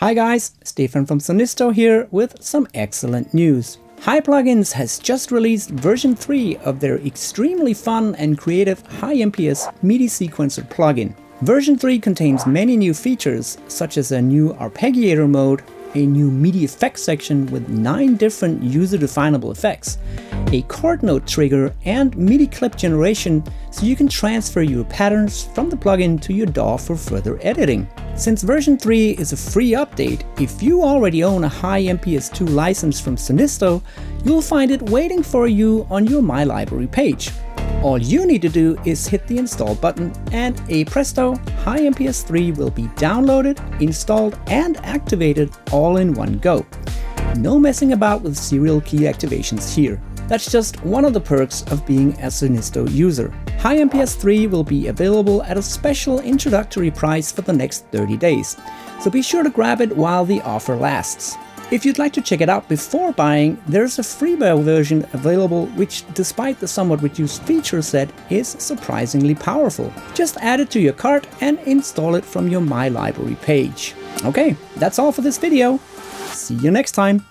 Hi guys, Stefan from Sonisto here with some excellent news. HY-Plugins has just released version 3 of their extremely fun and creative HY-MPS MIDI sequencer plugin. Version 3 contains many new features, such as a new arpeggiator mode, a new MIDI effects section with 9 different user-definable effects, a chord note trigger, and MIDI clip generation so you can transfer your patterns from the plugin to your DAW for further editing. Since version 3 is a free update, if you already own a high HY-MPS 2 license from Sonisto, you'll find it waiting for you on your My Library page. All you need to do is hit the install button and a presto, HY-MPS 3 will be downloaded, installed and activated all in one go. No messing about with serial key activations here. That's just one of the perks of being a Sonisto user. HY-MPS 3 will be available at a special introductory price for the next 30 days, so be sure to grab it while the offer lasts. If you'd like to check it out before buying, there's a freeware version available which, despite the somewhat reduced feature set, is surprisingly powerful. Just add it to your cart and install it from your My Library page. Okay, that's all for this video. See you next time.